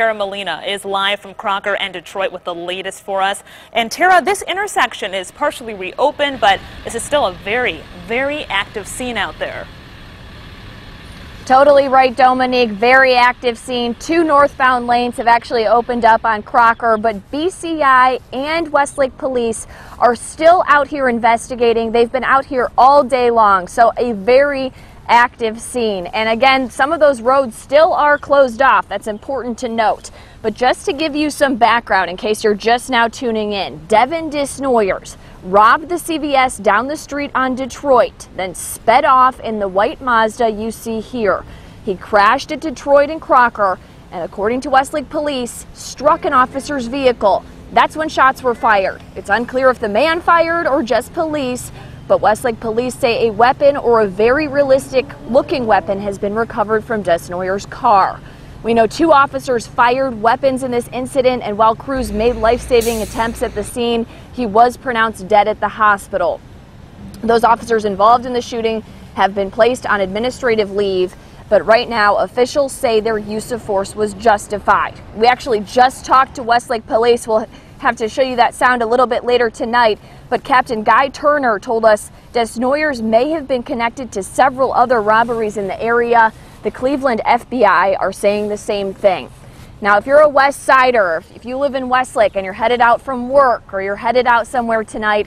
Tara Molina is live from Crocker and Detroit with the latest for us. And Tara, this intersection is partially reopened, but this is still a very, very active scene out there. Totally right, Dominique. Very active scene. Two northbound lanes have actually opened up on Crocker, but BCI and Westlake Police are still out here investigating. They've been out here all day long, so a very active scene. And again, some of those roads still are closed off. That's important to note. But just to give you some background in case you're just now tuning in, Devin Desnoyers robbed the CVS down the street on Detroit, then sped off in the white Mazda you see here. He crashed at Detroit and Crocker, and according to Westlake police, struck an officer's vehicle. That's when shots were fired. It's unclear if the man fired or just police, but Westlake police say a weapon or a very realistic looking weapon has been recovered from Desnoyer's car. We know two officers fired weapons in this incident, and while crews made life saving attempts at the scene, he was pronounced dead at the hospital. Those officers involved in the shooting have been placed on administrative leave, but right now officials say their use of force was justified. We actually just talked to Westlake Police. We'll have to show you that sound a little bit later tonight. But Captain Guy Turner told us Desnoyers may have been connected to several other robberies in the area. The Cleveland FBI are saying the same thing. Now, if you're a West Sider, if you live in Westlake and you're headed out from work or you're headed out somewhere tonight,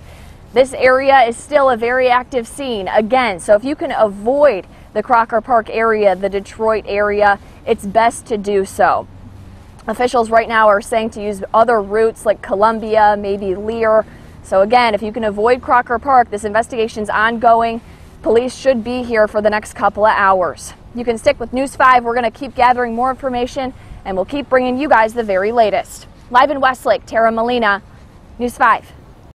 this area is still a very active scene. Again, so if you can avoid the Crocker Park area, the Detroit area, it's best to do so. Officials right now are saying to use other routes like Columbia, maybe Lear. So again, if you can avoid Crocker Park, this investigation is ongoing. Police should be here for the next couple of hours. You can stick with News 5. We're going to keep gathering more information and we'll keep bringing you guys the very latest. Live in Westlake, Tara Molina, News 5.